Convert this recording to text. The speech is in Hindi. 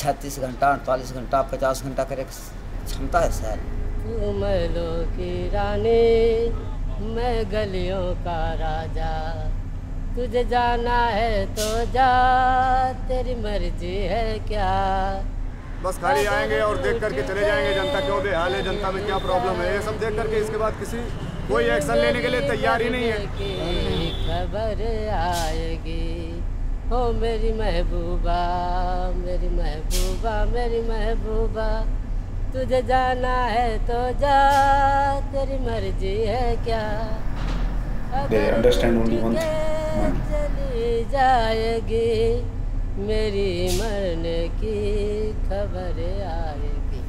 छत्तीस घंटा अड़तालीस घंटा पचास घंटा करे क्षमता है सर। तू की रानी मैं गलियों का राजा। तुझे जाना है तो जा तेरी मर्ज़ी है क्या? बस खाली आएँगे और देख करके चले जाएँगे जनता क्यों बेहाल है जनता में क्या प्रॉब्लम है? ये सब देख करके इसके बाद किसी कोई एक्शन लेने के लिए तैयार ही नहीं है। खबर आएगी हो मेरी महबूबा मेरी महबूबा मेरी महबूबा तुझे जाना है तो जा तेरी मर्ज़ी है क्या. चली जाएगी मेरी मरने की खबर आएगी